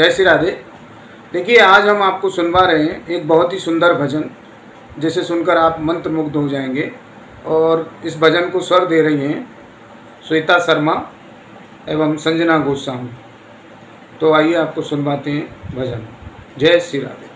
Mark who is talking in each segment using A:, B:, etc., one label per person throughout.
A: जय श्री राधे। देखिए, आज हम आपको सुनवा रहे हैं एक बहुत ही सुंदर भजन, जिसे सुनकर आप मंत्र मुग्ध हो जाएँगे और इस भजन को स्वर दे रही हैं श्वेता शर्मा एवं संजना गोस्वामी। तो आइए आपको सुनवाते हैं भजन। जय श्री राधे।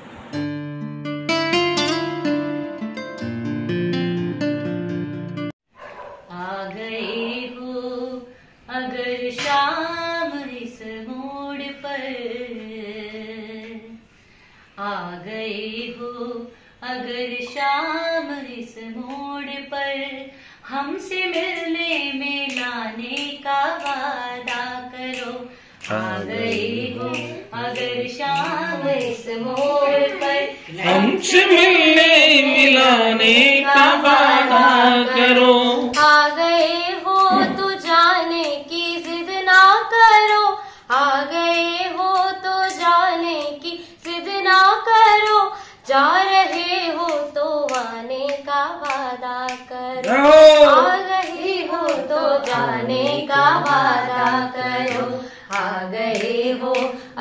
B: आ गए हो। अगर शाम इस मोड़ पर हमसे मिलने में लाने का वादा करो। आ गए हो। अगर शाम इस मोड़ पर
C: हमसे मिलने मिलाने का वादा करो।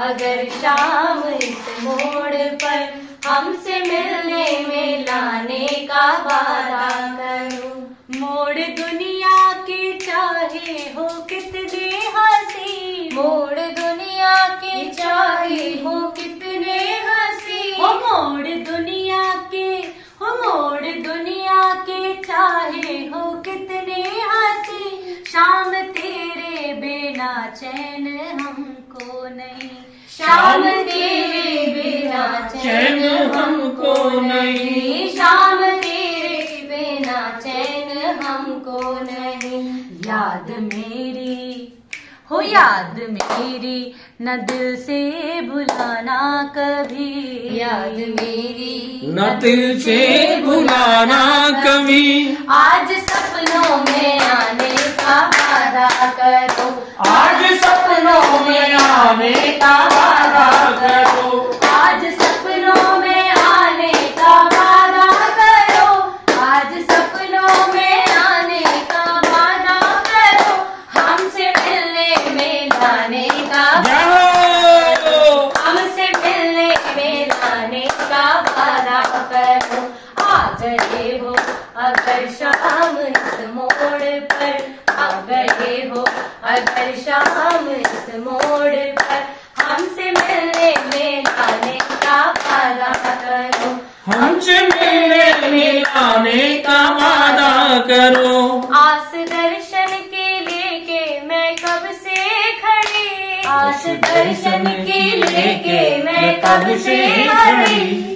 B: अगर शाम इस मोड़ पर हमसे मिलने में लाने का वादा करो। मोड़ दुनिया के चाहे हो कितने हँसी। मोड़ दुनिया के चाहे हो कितने हँसी। हो मोड़ दुनिया के, हो मोड़ दुनिया के चाहे हो कितने हँसी। शाम तेरे बिना चैन याद मेरी हो याद मेरी न दिल से भुलाना कभी। याद मेरी
C: न दिल से भुलाना कभी।
B: आज सपनों में आने का वादा करो।
C: आज सपनों में आने का वादा करो
B: आज सपनों में आने का वादा करो आज सपनों में आने का वादा करो हमसे मिलने में लाने का
C: जाओ
B: हमसे मिलने लाने का वादा करो। आ गए हो अगर शाम इस मोड़ पर। आ गए हो अगर शाम इस मोड़ पर। हमसे मिलने में लाने का वादा करो।
C: हमसे मिलने में मिलाने का वादा करो।
B: आस दर्शन के लेके मैं कब से खड़ी? आस दर्शन के लेके मैं कब से खड़ी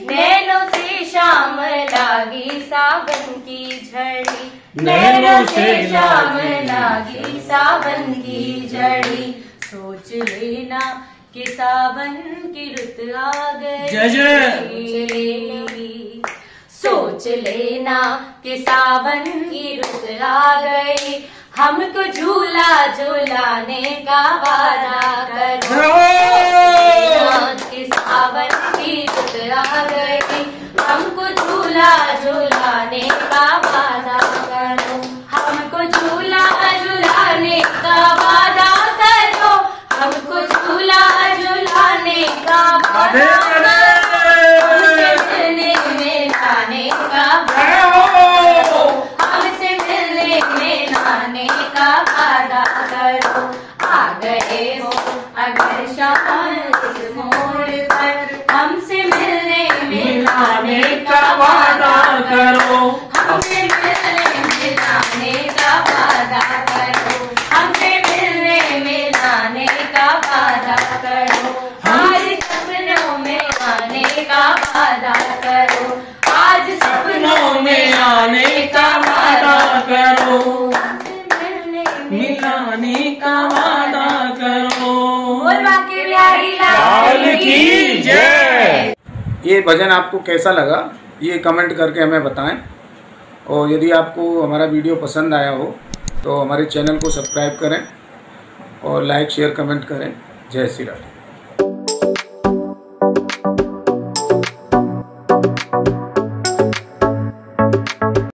B: से शाम लागी सावन की झड़ी। नैनों से शाम लागी सावन की झड़ी। सोच लेना कि सावन की रुत आ गई। सोच लेना। कि सावन की रुत आ गई। हमको झूला झूलाने का वादा करो कि सावन की रुत आ गई हमको झूला झूलाने का वादा करो हमको झूला झूलाने का वादा करो हमको झूला झूलाने का वादा करो हमसे मिलने में लाने का
C: जाओ
B: हमसे मिलने में लाने का वादा करो गए हो अगर हमसे मिलने मिलाने का वादा
C: करो
B: हमसे मिलने में लाने का वादा करो हमसे मिलने में लाने का वादा करो आज सपनों में आने का वादा करो आज
C: सपनों में आने का वादा करो
B: हमसे मिलने में
C: मिलाने का वादा करो।
B: बोल बाकी बिहारी
C: लाल की जय।
A: ये भजन आपको कैसा लगा? ये कमेंट करके हमें बताएँ। और यदि आपको हमारा वीडियो पसंद आया हो तो हमारे चैनल को सब्सक्राइब करें और लाइक शेयर कमेंट करें। जय श्री राधे।